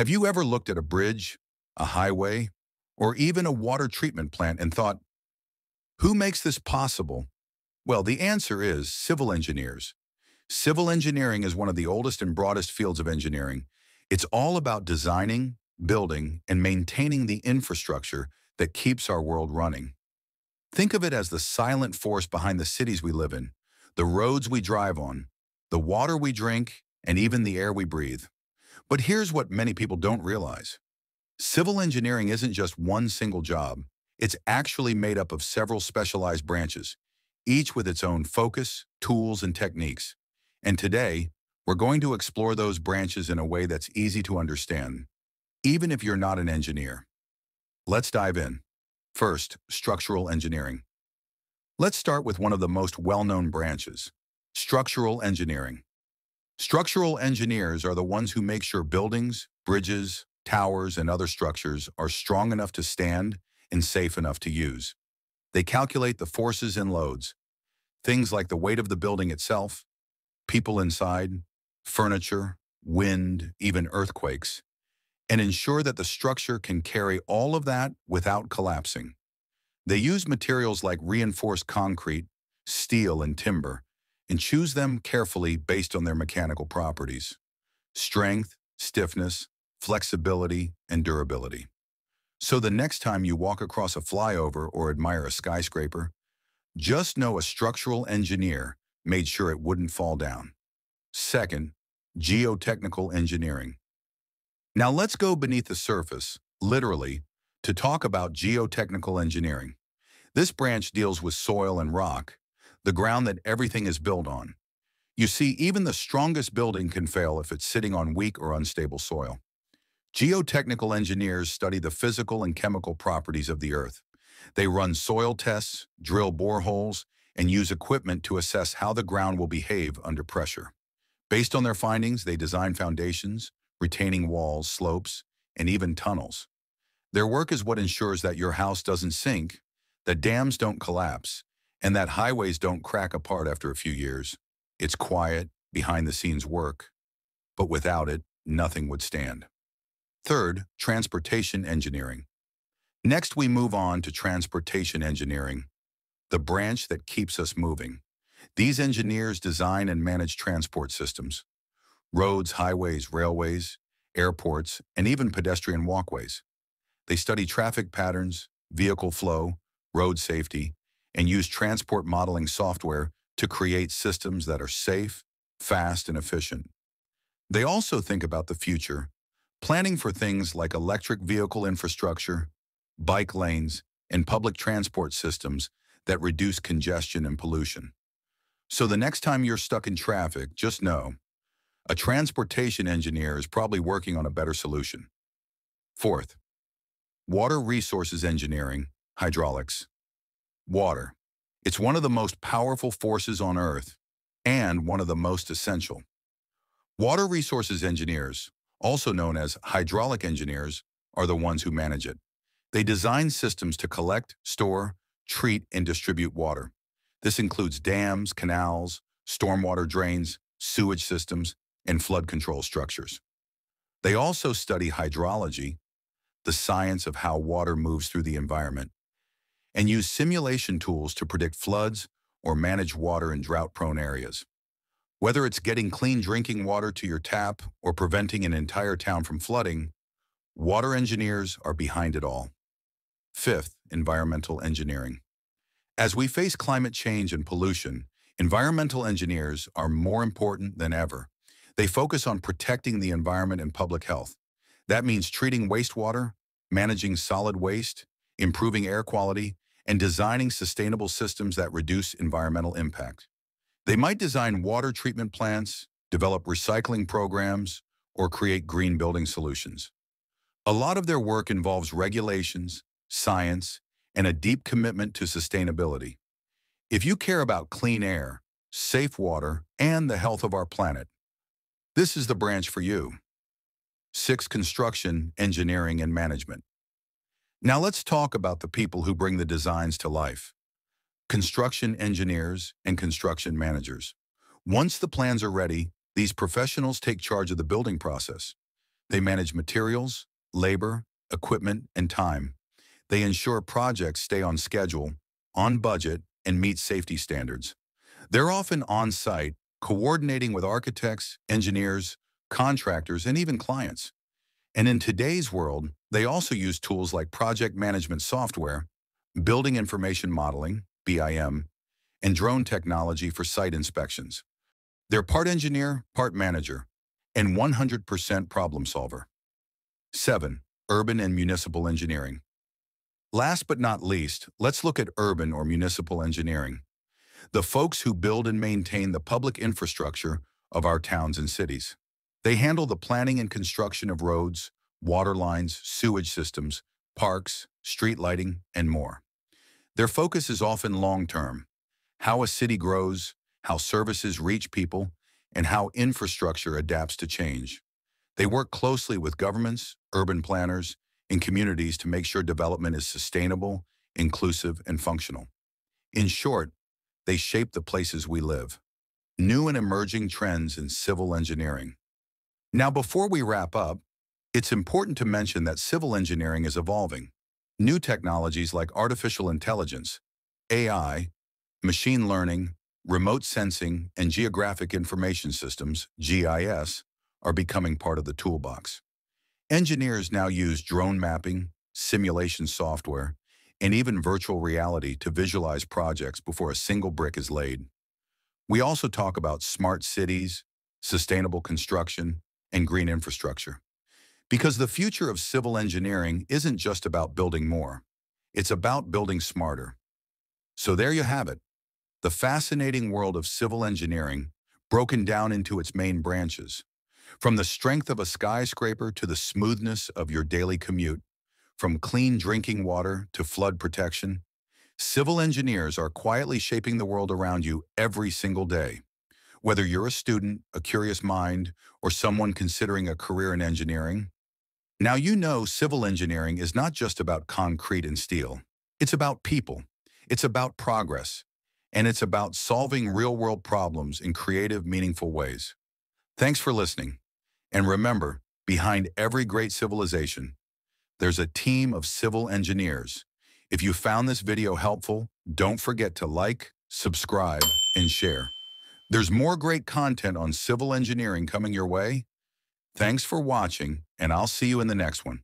Have you ever looked at a bridge, a highway, or even a water treatment plant and thought, who makes this possible? Well, the answer is civil engineers. Civil engineering is one of the oldest and broadest fields of engineering. It's all about designing, building, and maintaining the infrastructure that keeps our world running. Think of it as the silent force behind the cities we live in, the roads we drive on, the water we drink, and even the air we breathe. But here's what many people don't realize. Civil engineering isn't just one single job. It's actually made up of several specialized branches, each with its own focus, tools, and techniques. And today, we're going to explore those branches in a way that's easy to understand, even if you're not an engineer. Let's dive in. First, structural engineering. Let's start with one of the most well-known branches, structural engineering. Structural engineers are the ones who make sure buildings, bridges, towers, and other structures are strong enough to stand and safe enough to use. They calculate the forces and loads, things like the weight of the building itself, people inside, furniture, wind, even earthquakes, and ensure that the structure can carry all of that without collapsing. They use materials like reinforced concrete, steel, and timber, and choose them carefully based on their mechanical properties. Strength, stiffness, flexibility, and durability. So the next time you walk across a flyover or admire a skyscraper, just know a structural engineer made sure it wouldn't fall down. Second, geotechnical engineering. Now let's go beneath the surface, literally, to talk about geotechnical engineering. This branch deals with soil and rock, the ground that everything is built on. You see, even the strongest building can fail if it's sitting on weak or unstable soil. Geotechnical engineers study the physical and chemical properties of the Earth. They run soil tests, drill boreholes, and use equipment to assess how the ground will behave under pressure. Based on their findings, they design foundations, retaining walls, slopes, and even tunnels. Their work is what ensures that your house doesn't sink, that dams don't collapse, and that highways don't crack apart after a few years. It's quiet, behind-the-scenes work, but without it, nothing would stand. Third, transportation engineering. Next, we move on to transportation engineering, the branch that keeps us moving. These engineers design and manage transport systems, roads, highways, railways, airports, and even pedestrian walkways. They study traffic patterns, vehicle flow, road safety, and use transport modeling software to create systems that are safe, fast, and efficient. They also think about the future planning for things like electric vehicle infrastructure, bike lanes, and public transport systems that reduce congestion and pollution. So the next time you're stuck in traffic, just know, a transportation engineer is probably working on a better solution. Fourth, water resources engineering, hydraulics. Water. It's one of the most powerful forces on Earth and one of the most essential. Water resources engineers, also known as hydraulic engineers, are the ones who manage it. They design systems to collect, store, treat, and distribute water. This includes dams, canals, stormwater drains, sewage systems, and flood control structures. They also study hydrology, the science of how water moves through the environment, and use simulation tools to predict floods or manage water in drought-prone areas. Whether it's getting clean drinking water to your tap or preventing an entire town from flooding, water engineers are behind it all. Fifth, environmental engineering. As we face climate change and pollution, environmental engineers are more important than ever. They focus on protecting the environment and public health. That means treating wastewater, managing solid waste, improving air quality, and designing sustainable systems that reduce environmental impact. They might design water treatment plants, develop recycling programs, or create green building solutions. A lot of their work involves regulations, science, and a deep commitment to sustainability. If you care about clean air, safe water, and the health of our planet, this is the branch for you. 6. Construction, Engineering, and Management. Now let's talk about the people who bring the designs to life construction engineers, and construction managers. Once the plans are ready, these professionals take charge of the building process. They manage materials, labor, equipment, and time. They ensure projects stay on schedule, on budget, and meet safety standards. They're often on-site, coordinating with architects, engineers, contractors, and even clients. And in today's world, they also use tools like project management software, building information modeling, BIM, and drone technology for site inspections. They're part engineer, part manager, and 100% problem solver. 7. Urban and municipal engineering. Last but not least, let's look at urban or municipal engineering. The folks who build and maintain the public infrastructure of our towns and cities. They handle the planning and construction of roads, water lines, sewage systems, parks, street lighting, and more. Their focus is often long-term, how a city grows, how services reach people, and how infrastructure adapts to change. They work closely with governments, urban planners, and communities to make sure development is sustainable, inclusive, and functional. In short, they shape the places we live. New and emerging trends in civil engineering. Now, before we wrap up, it's important to mention that civil engineering is evolving. New technologies like artificial intelligence, AI, machine learning, remote sensing, and geographic information systems, GIS, are becoming part of the toolbox. Engineers now use drone mapping, simulation software, and even virtual reality to visualize projects before a single brick is laid. We also talk about smart cities, sustainable construction, and green infrastructure. Because the future of civil engineering isn't just about building more. It's about building smarter. So there you have it, the fascinating world of civil engineering broken down into its main branches. From the strength of a skyscraper to the smoothness of your daily commute, from clean drinking water to flood protection, civil engineers are quietly shaping the world around you every single day. Whether you're a student, a curious mind, or someone considering a career in engineering, now you know civil engineering is not just about concrete and steel. It's about people. It's about progress. And it's about solving real-world problems in creative, meaningful ways. Thanks for listening. And remember, behind every great civilization, there's a team of civil engineers. If you found this video helpful, don't forget to like, subscribe, and share. There's more great content on civil engineering coming your way, Thanks for watching, and I'll see you in the next one.